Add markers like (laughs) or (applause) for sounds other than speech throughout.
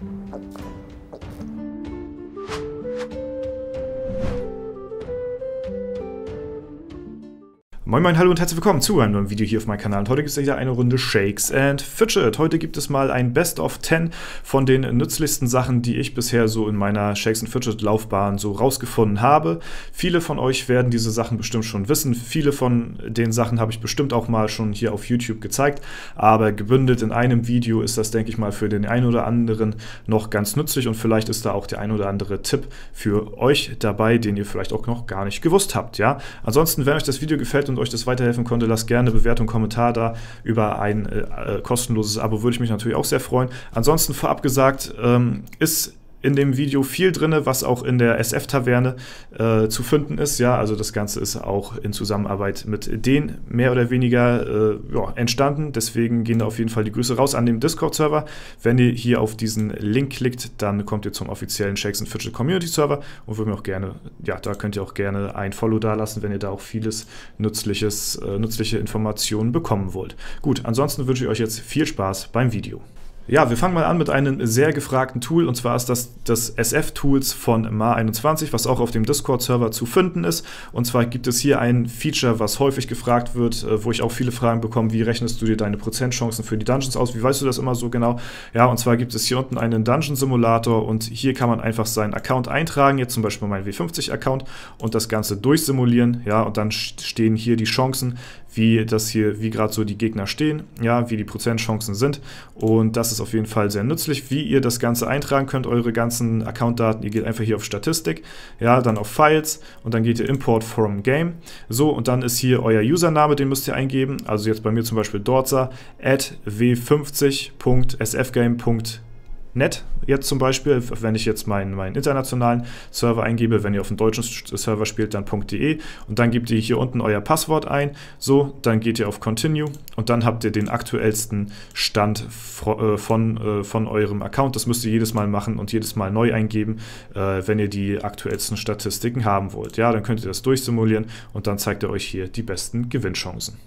Okay. Moin Moin, hallo und herzlich willkommen zu einem neuen Video hier auf meinem Kanal. Und heute gibt es wieder eine Runde Shakes and Fidget. Heute gibt es mal ein Best of 10 von den nützlichsten Sachen, die ich bisher so in meiner Shakes and Fidget Laufbahn so rausgefunden habe. Viele von euch werden diese Sachen bestimmt schon wissen. Viele von den Sachen habe ich bestimmt auch mal schon hier auf YouTube gezeigt. Aber gebündelt in einem Video ist das, denke ich mal, für den einen oder anderen noch ganz nützlich. Und vielleicht ist da auch der ein oder andere Tipp für euch dabei, den ihr vielleicht auch noch gar nicht gewusst habt. Ja? Ansonsten, wenn euch das Video gefällt und euch das weiterhelfen konnte, lasst gerne Bewertung, Kommentar da. Über ein äh, äh, kostenloses Abo würde ich mich natürlich auch sehr freuen. Ansonsten vorab gesagt, ähm, ist in dem Video viel drin, was auch in der SF-Taverne äh, zu finden ist. Ja, also das Ganze ist auch in Zusammenarbeit mit denen mehr oder weniger äh, ja, entstanden. Deswegen gehen da auf jeden Fall die Grüße raus an den Discord-Server. Wenn ihr hier auf diesen Link klickt, dann kommt ihr zum offiziellen Shakes and Fidget Community-Server und würde mir auch gerne, ja, da könnt ihr auch gerne ein Follow da lassen, wenn ihr da auch vieles nützliches, äh, nützliche Informationen bekommen wollt. Gut, ansonsten wünsche ich euch jetzt viel Spaß beim Video. Ja, wir fangen mal an mit einem sehr gefragten Tool und zwar ist das das SF-Tools von Ma21, was auch auf dem Discord-Server zu finden ist. Und zwar gibt es hier ein Feature, was häufig gefragt wird, äh, wo ich auch viele Fragen bekomme, wie rechnest du dir deine Prozentchancen für die Dungeons aus? Wie weißt du das immer so genau? Ja, und zwar gibt es hier unten einen Dungeon-Simulator und hier kann man einfach seinen Account eintragen, jetzt zum Beispiel meinen W50-Account und das Ganze durchsimulieren. Ja, und dann stehen hier die Chancen, wie das hier, wie gerade so die Gegner stehen, ja, wie die Prozentchancen sind. Und das ist auf jeden Fall sehr nützlich, wie ihr das Ganze eintragen könnt, eure ganzen Accountdaten. Ihr geht einfach hier auf Statistik, ja, dann auf Files und dann geht ihr Import from Game. So, und dann ist hier euer Username, den müsst ihr eingeben. Also jetzt bei mir zum Beispiel dorza at w50.sfgame.com net jetzt zum Beispiel, wenn ich jetzt meinen, meinen internationalen Server eingebe, wenn ihr auf dem deutschen Server spielt, dann .de und dann gebt ihr hier unten euer Passwort ein, so, dann geht ihr auf Continue und dann habt ihr den aktuellsten Stand von, äh, von, äh, von eurem Account. Das müsst ihr jedes Mal machen und jedes Mal neu eingeben, äh, wenn ihr die aktuellsten Statistiken haben wollt. Ja, dann könnt ihr das durchsimulieren und dann zeigt er euch hier die besten Gewinnchancen.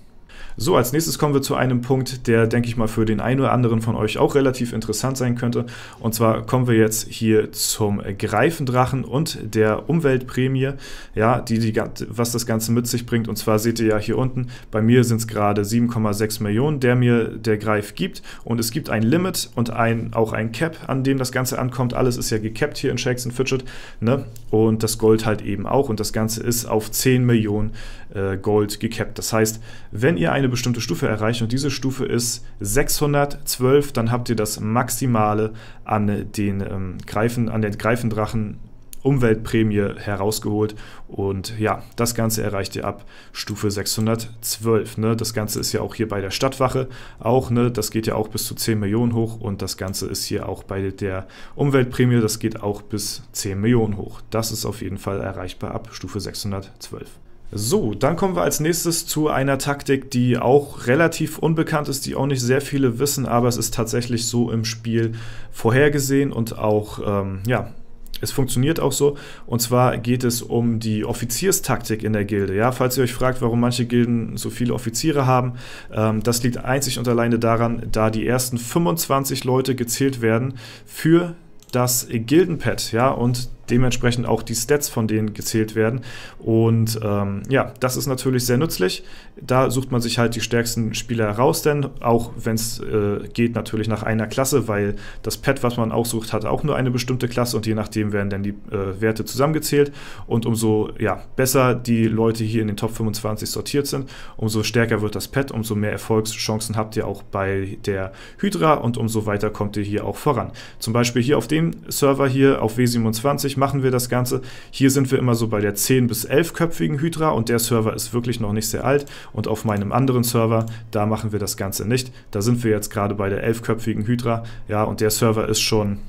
So, als nächstes kommen wir zu einem Punkt, der, denke ich mal, für den einen oder anderen von euch auch relativ interessant sein könnte. Und zwar kommen wir jetzt hier zum Greifendrachen und der Umweltprämie, ja, die, die, was das Ganze mit sich bringt. Und zwar seht ihr ja hier unten, bei mir sind es gerade 7,6 Millionen, der mir der Greif gibt. Und es gibt ein Limit und ein, auch ein Cap, an dem das Ganze ankommt. Alles ist ja gecapped hier in Shakes and Fidget. Ne? Und das Gold halt eben auch. Und das Ganze ist auf 10 Millionen äh, Gold gecapped. Das heißt, wenn ihr eine bestimmte Stufe erreicht und diese Stufe ist 612, dann habt ihr das Maximale an den ähm, Greifen, an den Greifendrachen Umweltprämie herausgeholt und ja, das Ganze erreicht ihr ab Stufe 612. Ne? Das Ganze ist ja auch hier bei der Stadtwache auch, ne? das geht ja auch bis zu 10 Millionen hoch und das Ganze ist hier auch bei der Umweltprämie, das geht auch bis 10 Millionen hoch. Das ist auf jeden Fall erreichbar ab Stufe 612. So, dann kommen wir als nächstes zu einer Taktik, die auch relativ unbekannt ist, die auch nicht sehr viele wissen, aber es ist tatsächlich so im Spiel vorhergesehen und auch, ähm, ja, es funktioniert auch so. Und zwar geht es um die Offizierstaktik in der Gilde. Ja, falls ihr euch fragt, warum manche Gilden so viele Offiziere haben, ähm, das liegt einzig und alleine daran, da die ersten 25 Leute gezählt werden für das Gildenpad, ja, und dementsprechend auch die Stats von denen gezählt werden. Und ähm, ja, das ist natürlich sehr nützlich. Da sucht man sich halt die stärksten Spieler heraus, denn auch wenn es äh, geht, natürlich nach einer Klasse, weil das Pad, was man aussucht, hat auch nur eine bestimmte Klasse und je nachdem werden dann die äh, Werte zusammengezählt. Und umso ja, besser die Leute hier in den Top 25 sortiert sind, umso stärker wird das Pad, umso mehr Erfolgschancen habt ihr auch bei der Hydra und umso weiter kommt ihr hier auch voran. Zum Beispiel hier auf dem Server hier auf W27 machen wir das Ganze. Hier sind wir immer so bei der 10- bis 11-köpfigen Hydra und der Server ist wirklich noch nicht sehr alt. Und auf meinem anderen Server, da machen wir das Ganze nicht. Da sind wir jetzt gerade bei der 11-köpfigen Hydra. Ja, und der Server ist schon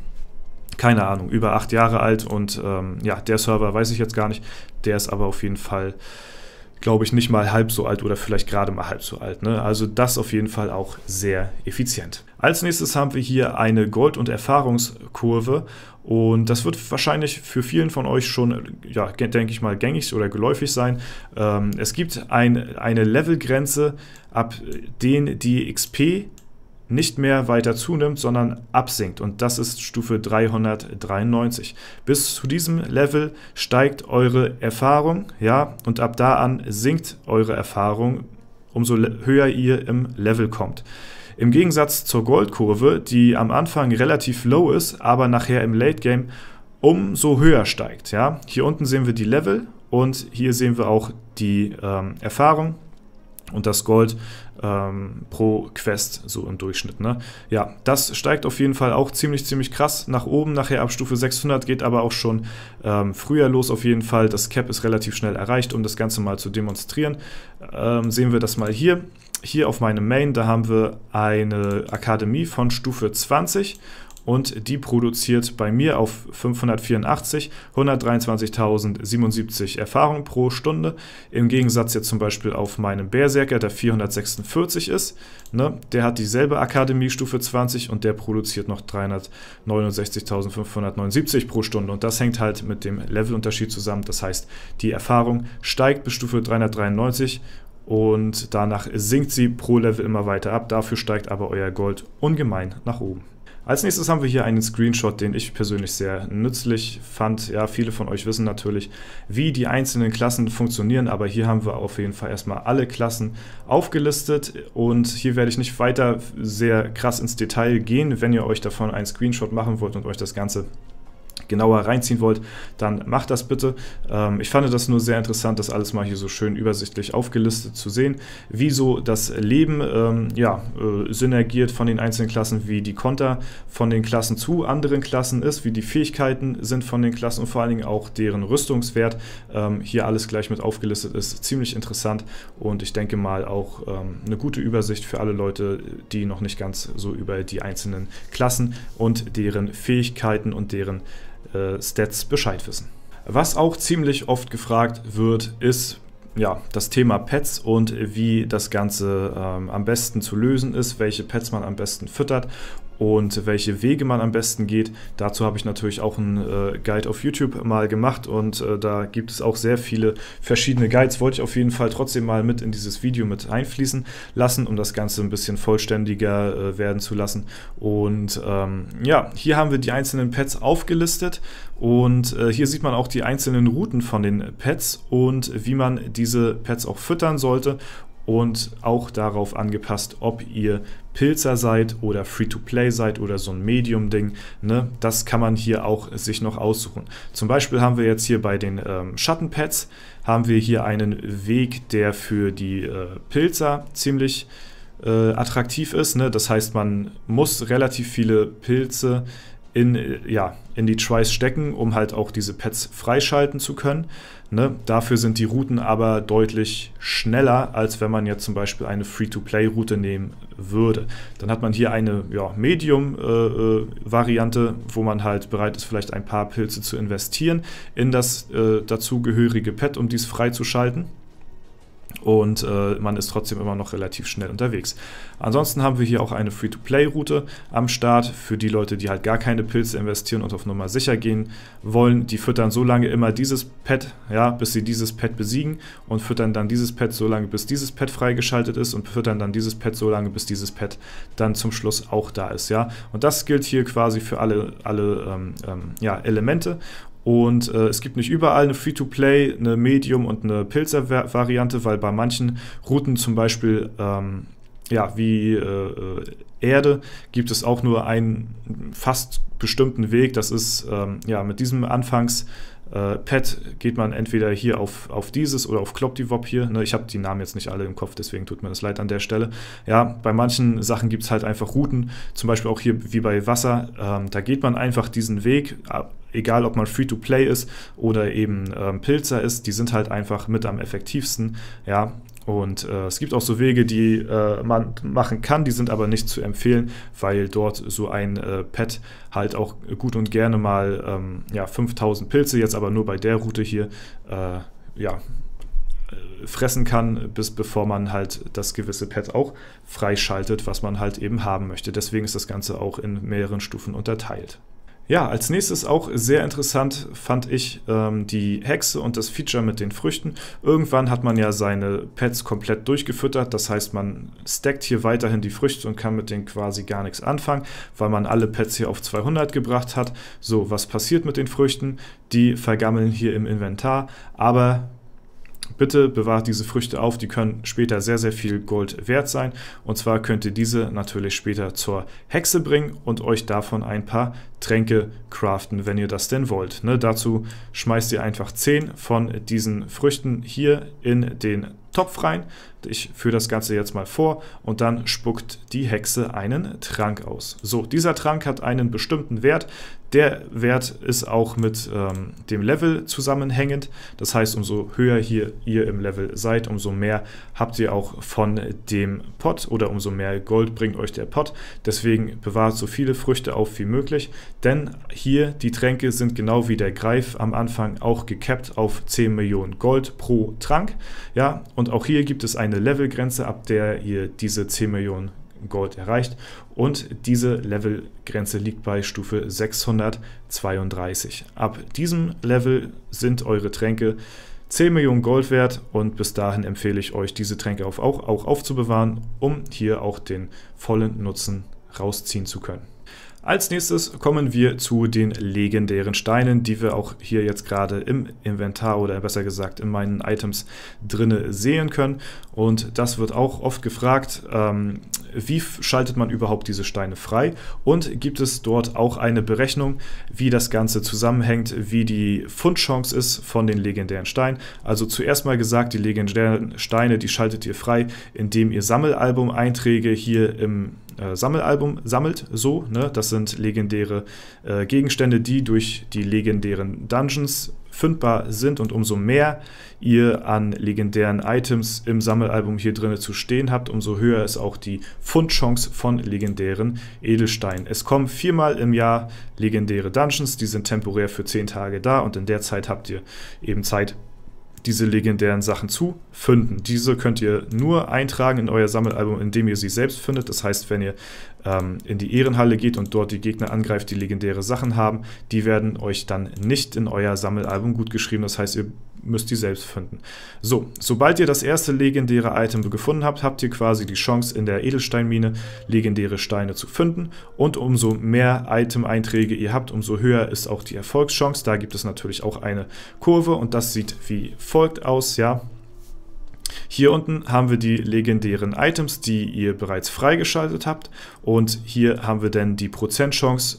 keine Ahnung, über acht Jahre alt und ähm, ja, der Server weiß ich jetzt gar nicht, der ist aber auf jeden Fall glaube ich, nicht mal halb so alt oder vielleicht gerade mal halb so alt. Ne? Also das auf jeden Fall auch sehr effizient. Als nächstes haben wir hier eine Gold- und Erfahrungskurve und das wird wahrscheinlich für vielen von euch schon, ja, denke ich mal, gängig oder geläufig sein. Ähm, es gibt ein, eine Levelgrenze, ab denen die XP nicht mehr weiter zunimmt, sondern absinkt. Und das ist Stufe 393. Bis zu diesem Level steigt eure Erfahrung, ja, und ab da an sinkt eure Erfahrung, umso höher ihr im Level kommt. Im Gegensatz zur Goldkurve, die am Anfang relativ low ist, aber nachher im Late Game umso höher steigt. Ja? Hier unten sehen wir die Level und hier sehen wir auch die ähm, Erfahrung und das Gold ähm, pro Quest so im Durchschnitt. Ne? Ja, das steigt auf jeden Fall auch ziemlich, ziemlich krass nach oben. Nachher ab Stufe 600 geht aber auch schon ähm, früher los auf jeden Fall. Das Cap ist relativ schnell erreicht, um das Ganze mal zu demonstrieren. Ähm, sehen wir das mal hier. Hier auf meinem Main, da haben wir eine Akademie von Stufe 20 und die produziert bei mir auf 584 123.077 Erfahrungen pro Stunde. Im Gegensatz jetzt zum Beispiel auf meinem Berserker, der 446 ist. Ne? Der hat dieselbe Akademie Stufe 20 und der produziert noch 369.579 pro Stunde. Und das hängt halt mit dem Levelunterschied zusammen. Das heißt, die Erfahrung steigt bis Stufe 393 und danach sinkt sie pro Level immer weiter ab. Dafür steigt aber euer Gold ungemein nach oben. Als nächstes haben wir hier einen Screenshot, den ich persönlich sehr nützlich fand. Ja, viele von euch wissen natürlich, wie die einzelnen Klassen funktionieren, aber hier haben wir auf jeden Fall erstmal alle Klassen aufgelistet und hier werde ich nicht weiter sehr krass ins Detail gehen. Wenn ihr euch davon einen Screenshot machen wollt und euch das Ganze genauer reinziehen wollt, dann macht das bitte. Ähm, ich fand das nur sehr interessant, das alles mal hier so schön übersichtlich aufgelistet zu sehen, wie so das Leben ähm, ja, äh, synergiert von den einzelnen Klassen, wie die Konter von den Klassen zu anderen Klassen ist, wie die Fähigkeiten sind von den Klassen und vor allen Dingen auch deren Rüstungswert. Ähm, hier alles gleich mit aufgelistet ist ziemlich interessant und ich denke mal auch ähm, eine gute Übersicht für alle Leute, die noch nicht ganz so über die einzelnen Klassen und deren Fähigkeiten und deren Stats Bescheid wissen. Was auch ziemlich oft gefragt wird, ist ja, das Thema Pets und wie das Ganze ähm, am besten zu lösen ist, welche Pets man am besten füttert und welche Wege man am besten geht. Dazu habe ich natürlich auch einen äh, Guide auf YouTube mal gemacht und äh, da gibt es auch sehr viele verschiedene Guides. Wollte ich auf jeden Fall trotzdem mal mit in dieses Video mit einfließen lassen, um das Ganze ein bisschen vollständiger äh, werden zu lassen. Und ähm, ja, hier haben wir die einzelnen Pets aufgelistet und äh, hier sieht man auch die einzelnen Routen von den Pets und wie man diese Pets auch füttern sollte und auch darauf angepasst, ob ihr Pilzer seid oder Free-to-Play seid oder so ein Medium-Ding. Ne? Das kann man hier auch sich noch aussuchen. Zum Beispiel haben wir jetzt hier bei den ähm, Schattenpads, haben wir hier einen Weg, der für die äh, Pilzer ziemlich äh, attraktiv ist. Ne? Das heißt, man muss relativ viele Pilze in, ja, in die Tries stecken, um halt auch diese Pads freischalten zu können. Ne? Dafür sind die Routen aber deutlich schneller, als wenn man jetzt zum Beispiel eine Free-to-Play-Route nehmen würde. Dann hat man hier eine ja, Medium-Variante, äh, äh wo man halt bereit ist, vielleicht ein paar Pilze zu investieren in das äh, dazugehörige Pad, um dies freizuschalten und äh, man ist trotzdem immer noch relativ schnell unterwegs. Ansonsten haben wir hier auch eine Free-to-Play-Route am Start für die Leute, die halt gar keine Pilze investieren und auf Nummer sicher gehen wollen. Die füttern so lange immer dieses Pad, ja, bis sie dieses Pad besiegen und füttern dann dieses Pad so lange, bis dieses Pad freigeschaltet ist und füttern dann dieses Pad so lange, bis dieses Pad dann zum Schluss auch da ist, ja. Und das gilt hier quasi für alle, alle ähm, ähm, ja, Elemente und äh, es gibt nicht überall eine Free-to-Play, eine Medium- und eine Pilzer-Variante, weil bei manchen Routen zum Beispiel, ähm, ja, wie äh, Erde, gibt es auch nur einen fast bestimmten Weg. Das ist ähm, ja mit diesem Anfangs- äh, Pad geht man entweder hier auf, auf dieses oder auf Klopdivop hier. Ne? Ich habe die Namen jetzt nicht alle im Kopf, deswegen tut mir das leid an der Stelle. Ja, bei manchen Sachen gibt es halt einfach Routen, zum Beispiel auch hier wie bei Wasser. Ähm, da geht man einfach diesen Weg, egal ob man Free-to-Play ist oder eben ähm, Pilzer ist, die sind halt einfach mit am effektivsten. Ja, und äh, es gibt auch so Wege, die äh, man machen kann, die sind aber nicht zu empfehlen, weil dort so ein äh, Pad halt auch gut und gerne mal ähm, ja, 5000 Pilze, jetzt aber nur bei der Route hier, äh, ja, äh, fressen kann, bis bevor man halt das gewisse Pad auch freischaltet, was man halt eben haben möchte. Deswegen ist das Ganze auch in mehreren Stufen unterteilt. Ja, als nächstes auch sehr interessant fand ich ähm, die Hexe und das Feature mit den Früchten. Irgendwann hat man ja seine Pets komplett durchgefüttert, das heißt, man stackt hier weiterhin die Früchte und kann mit denen quasi gar nichts anfangen, weil man alle Pets hier auf 200 gebracht hat. So, was passiert mit den Früchten? Die vergammeln hier im Inventar, aber Bitte bewahrt diese Früchte auf, die können später sehr, sehr viel Gold wert sein. Und zwar könnt ihr diese natürlich später zur Hexe bringen und euch davon ein paar Tränke craften, wenn ihr das denn wollt. Ne, dazu schmeißt ihr einfach 10 von diesen Früchten hier in den Topf rein. Ich führe das Ganze jetzt mal vor und dann spuckt die Hexe einen Trank aus. So, dieser Trank hat einen bestimmten Wert. Der Wert ist auch mit ähm, dem Level zusammenhängend. Das heißt, umso höher hier ihr im Level seid, umso mehr habt ihr auch von dem Pot oder umso mehr Gold bringt euch der Pot. Deswegen bewahrt so viele Früchte auf wie möglich, denn hier die Tränke sind genau wie der Greif am Anfang auch gekappt auf 10 Millionen Gold pro Trank. Ja, und auch hier gibt es eine Levelgrenze, ab der ihr diese 10 Millionen Gold erreicht und diese Levelgrenze liegt bei Stufe 632. Ab diesem Level sind eure Tränke 10 Millionen Gold wert und bis dahin empfehle ich euch, diese Tränke auch, auch aufzubewahren, um hier auch den vollen Nutzen rausziehen zu können. Als nächstes kommen wir zu den legendären Steinen, die wir auch hier jetzt gerade im Inventar oder besser gesagt in meinen Items drinne sehen können. Und das wird auch oft gefragt, ähm, wie schaltet man überhaupt diese Steine frei? Und gibt es dort auch eine Berechnung, wie das Ganze zusammenhängt, wie die Fundchance ist von den legendären Steinen? Also zuerst mal gesagt, die legendären Steine, die schaltet ihr frei, indem ihr Sammelalbum-Einträge hier im äh, Sammelalbum sammelt. So, ne? das sind legendäre äh, Gegenstände, die durch die legendären Dungeons findbar sind und umso mehr ihr an legendären Items im Sammelalbum hier drin zu stehen habt, umso höher ist auch die Fundchance von legendären Edelsteinen. Es kommen viermal im Jahr legendäre Dungeons, die sind temporär für zehn Tage da und in der Zeit habt ihr eben Zeit, diese legendären Sachen zu finden. Diese könnt ihr nur eintragen in euer Sammelalbum, indem ihr sie selbst findet. Das heißt, wenn ihr ähm, in die Ehrenhalle geht und dort die Gegner angreift, die legendäre Sachen haben, die werden euch dann nicht in euer Sammelalbum gut geschrieben. Das heißt, ihr müsst die selbst finden. So, sobald ihr das erste legendäre Item gefunden habt, habt ihr quasi die Chance in der Edelsteinmine legendäre Steine zu finden und umso mehr Item-Einträge ihr habt, umso höher ist auch die Erfolgschance. Da gibt es natürlich auch eine Kurve und das sieht wie folgt aus, ja. Hier unten haben wir die legendären Items, die ihr bereits freigeschaltet habt und hier haben wir dann die Prozentchance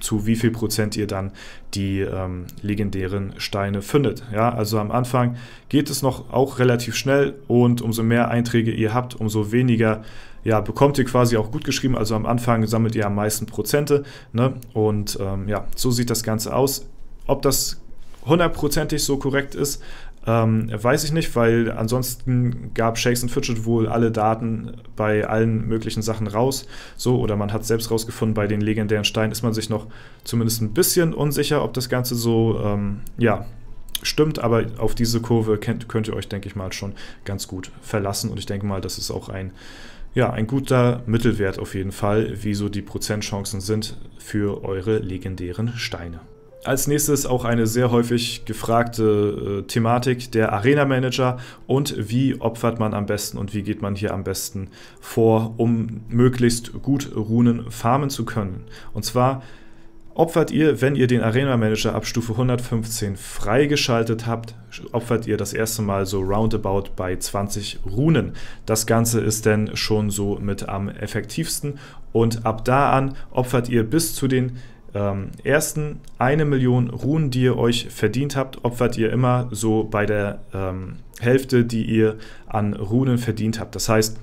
zu wie viel Prozent ihr dann die ähm, legendären Steine findet. Ja, also am Anfang geht es noch auch relativ schnell und umso mehr Einträge ihr habt, umso weniger ja, bekommt ihr quasi auch gut geschrieben. Also am Anfang sammelt ihr am meisten Prozente. Ne? Und ähm, ja, so sieht das Ganze aus. Ob das hundertprozentig so korrekt ist, ähm, weiß ich nicht, weil ansonsten gab Shakes and Fidget wohl alle Daten bei allen möglichen Sachen raus. So, oder man hat selbst rausgefunden, bei den legendären Steinen ist man sich noch zumindest ein bisschen unsicher, ob das Ganze so, ähm, ja, stimmt, aber auf diese Kurve könnt, könnt, ihr euch, denke ich mal, schon ganz gut verlassen. Und ich denke mal, das ist auch ein, ja, ein guter Mittelwert auf jeden Fall, wie so die Prozentchancen sind für eure legendären Steine. Als nächstes auch eine sehr häufig gefragte äh, Thematik, der Arena Manager und wie opfert man am besten und wie geht man hier am besten vor, um möglichst gut Runen farmen zu können. Und zwar opfert ihr, wenn ihr den Arena Manager ab Stufe 115 freigeschaltet habt, opfert ihr das erste Mal so roundabout bei 20 Runen. Das Ganze ist dann schon so mit am effektivsten und ab da an opfert ihr bis zu den ähm, ersten eine Million Runen, die ihr euch verdient habt, opfert ihr immer so bei der ähm, Hälfte, die ihr an Runen verdient habt. Das heißt,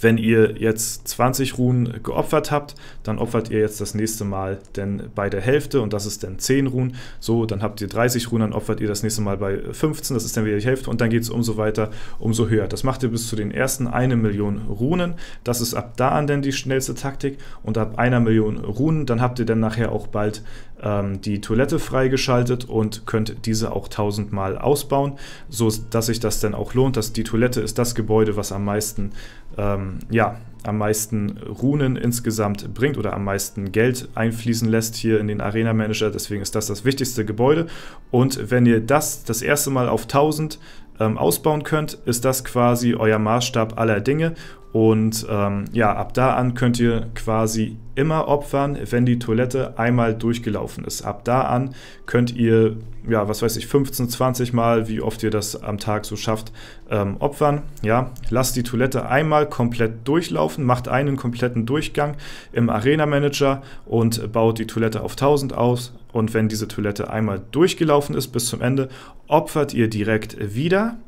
wenn ihr jetzt 20 Runen geopfert habt, dann opfert ihr jetzt das nächste Mal denn bei der Hälfte und das ist dann 10 Runen. So, dann habt ihr 30 Runen, dann opfert ihr das nächste Mal bei 15, das ist dann wieder die Hälfte und dann geht es umso weiter, umso höher. Das macht ihr bis zu den ersten 1 Million Runen. Das ist ab da an dann die schnellste Taktik und ab einer Million Runen, dann habt ihr dann nachher auch bald ähm, die Toilette freigeschaltet und könnt diese auch tausendmal ausbauen, so dass sich das dann auch lohnt. Dass die Toilette ist das Gebäude, was am meisten ähm, ja, am meisten Runen insgesamt bringt oder am meisten Geld einfließen lässt hier in den Arena Manager. Deswegen ist das das wichtigste Gebäude. Und wenn ihr das das erste Mal auf 1000 ähm, ausbauen könnt, ist das quasi euer Maßstab aller Dinge. Und ähm, ja, ab da an könnt ihr quasi immer opfern, wenn die Toilette einmal durchgelaufen ist. Ab da an könnt ihr, ja, was weiß ich, 15, 20 Mal, wie oft ihr das am Tag so schafft, ähm, opfern. Ja, lasst die Toilette einmal komplett durchlaufen, macht einen kompletten Durchgang im Arena Manager und baut die Toilette auf 1000 aus. Und wenn diese Toilette einmal durchgelaufen ist bis zum Ende, opfert ihr direkt wieder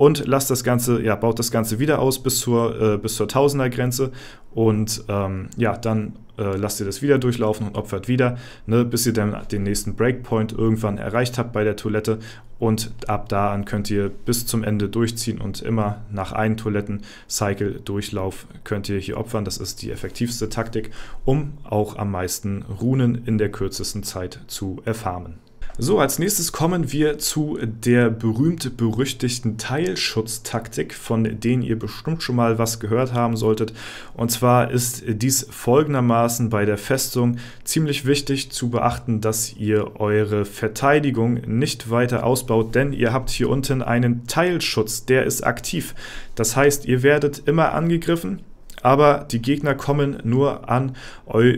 und lasst das Ganze, ja, baut das Ganze wieder aus bis zur, äh, bis zur Tausender-Grenze und ähm, ja, dann äh, lasst ihr das wieder durchlaufen und opfert wieder, ne, bis ihr dann den nächsten Breakpoint irgendwann erreicht habt bei der Toilette und ab da an könnt ihr bis zum Ende durchziehen und immer nach einem Toiletten-Cycle-Durchlauf könnt ihr hier opfern. Das ist die effektivste Taktik, um auch am meisten Runen in der kürzesten Zeit zu erfarmen. So, als nächstes kommen wir zu der berühmt-berüchtigten Teilschutztaktik, von denen ihr bestimmt schon mal was gehört haben solltet. Und zwar ist dies folgendermaßen bei der Festung ziemlich wichtig zu beachten, dass ihr eure Verteidigung nicht weiter ausbaut, denn ihr habt hier unten einen Teilschutz, der ist aktiv. Das heißt, ihr werdet immer angegriffen, aber die Gegner kommen nur an,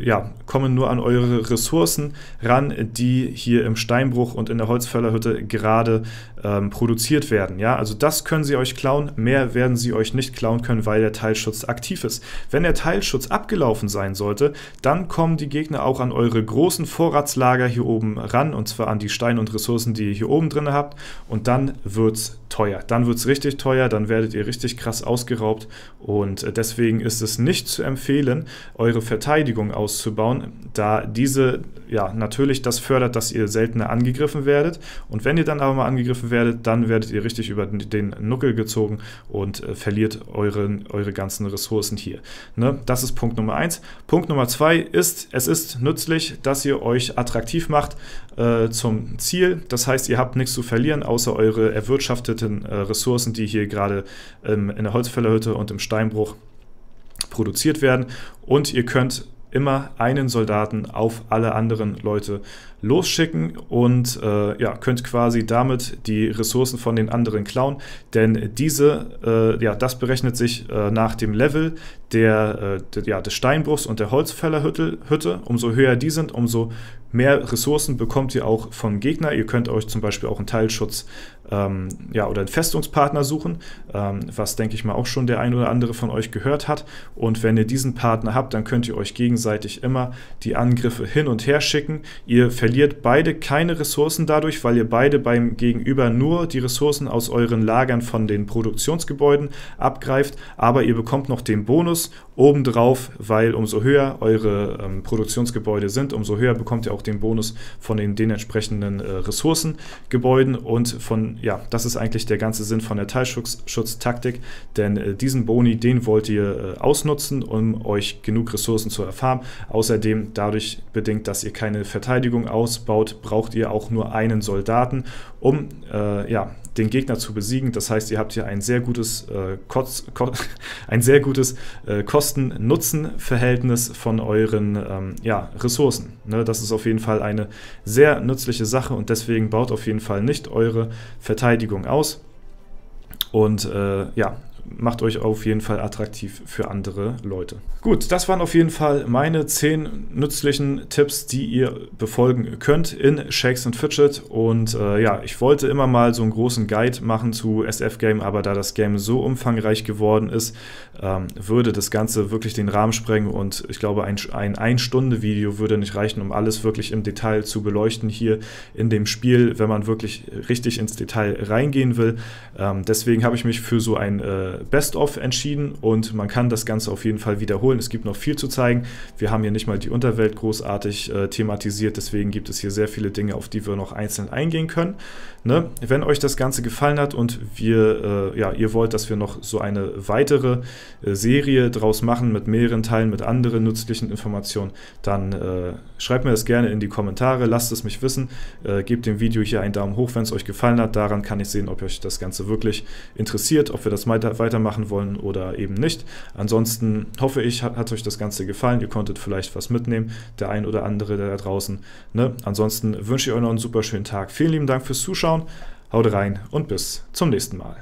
ja, kommen nur an eure Ressourcen ran, die hier im Steinbruch und in der Holzfällerhütte gerade ähm, produziert werden. Ja, also das können sie euch klauen, mehr werden sie euch nicht klauen können, weil der Teilschutz aktiv ist. Wenn der Teilschutz abgelaufen sein sollte, dann kommen die Gegner auch an eure großen Vorratslager hier oben ran, und zwar an die Steine und Ressourcen, die ihr hier oben drin habt, und dann wird es teuer. Dann wird es richtig teuer, dann werdet ihr richtig krass ausgeraubt und äh, deswegen ist es nicht zu empfehlen, eure Verteidigung auszubauen, da diese ja natürlich das fördert, dass ihr seltener angegriffen werdet und wenn ihr dann aber mal angegriffen werdet, dann werdet ihr richtig über den Nuckel gezogen und äh, verliert eure, eure ganzen Ressourcen hier. Ne? Das ist Punkt Nummer eins. Punkt Nummer zwei ist, es ist nützlich, dass ihr euch attraktiv macht äh, zum Ziel. Das heißt, ihr habt nichts zu verlieren, außer eure erwirtschafteten äh, Ressourcen, die hier gerade ähm, in der Holzfällerhütte und im Steinbruch produziert werden. Und ihr könnt immer einen Soldaten auf alle anderen Leute losschicken und äh, ja, könnt quasi damit die Ressourcen von den anderen klauen, denn diese, äh, ja, das berechnet sich äh, nach dem Level der, äh, der, ja, des Steinbruchs und der Holzfällerhütte. Umso höher die sind, umso mehr Ressourcen bekommt ihr auch vom Gegner. Ihr könnt euch zum Beispiel auch einen Teilschutz ähm, ja, oder einen Festungspartner suchen, ähm, was denke ich mal auch schon der ein oder andere von euch gehört hat. Und wenn ihr diesen Partner habt, dann könnt ihr euch gegenseitig immer die Angriffe hin und her schicken. Ihr verliert beide keine Ressourcen dadurch, weil ihr beide beim Gegenüber nur die Ressourcen aus euren Lagern von den Produktionsgebäuden abgreift, aber ihr bekommt noch den Bonus obendrauf, weil umso höher eure ähm, Produktionsgebäude sind, umso höher bekommt ihr auch den Bonus von den, den entsprechenden äh, Ressourcengebäuden und von, ja, das ist eigentlich der ganze Sinn von der Teilschutztaktik, denn äh, diesen Boni, den wollt ihr äh, ausnutzen, um euch genug Ressourcen zu erfahren. Außerdem, dadurch bedingt, dass ihr keine Verteidigung ausbaut, braucht ihr auch nur einen Soldaten, um, äh, ja, den Gegner zu besiegen. Das heißt, ihr habt hier ein sehr gutes, äh, (laughs) ein sehr gutes äh, Kosten-Nutzen-Verhältnis von euren ähm, ja, Ressourcen. Ne? Das ist auf jeden Fall eine sehr nützliche Sache und deswegen baut auf jeden Fall nicht eure Verteidigung aus. Und äh, ja, macht euch auf jeden Fall attraktiv für andere Leute. Gut, das waren auf jeden Fall meine 10 nützlichen Tipps, die ihr befolgen könnt in Shakes and Fidget. Und äh, ja, ich wollte immer mal so einen großen Guide machen zu SF Game, aber da das Game so umfangreich geworden ist, ähm, würde das Ganze wirklich den Rahmen sprengen und ich glaube, ein, ein Ein-Stunde-Video würde nicht reichen, um alles wirklich im Detail zu beleuchten hier in dem Spiel, wenn man wirklich richtig ins Detail reingehen will. Ähm, deswegen habe ich mich für so ein äh, Best-of entschieden und man kann das Ganze auf jeden Fall wiederholen. Es gibt noch viel zu zeigen. Wir haben hier nicht mal die Unterwelt großartig äh, thematisiert, deswegen gibt es hier sehr viele Dinge, auf die wir noch einzeln eingehen können. Ne? Wenn euch das Ganze gefallen hat und wir, äh, ja, ihr wollt, dass wir noch so eine weitere äh, Serie draus machen mit mehreren Teilen, mit anderen nützlichen Informationen, dann äh, schreibt mir das gerne in die Kommentare, lasst es mich wissen, äh, gebt dem Video hier einen Daumen hoch, wenn es euch gefallen hat. Daran kann ich sehen, ob euch das Ganze wirklich interessiert, ob wir das weiter weitermachen wollen oder eben nicht. Ansonsten hoffe ich, hat, hat euch das Ganze gefallen. Ihr konntet vielleicht was mitnehmen, der ein oder andere da draußen. Ne? Ansonsten wünsche ich euch noch einen super schönen Tag. Vielen lieben Dank fürs Zuschauen. Haut rein und bis zum nächsten Mal.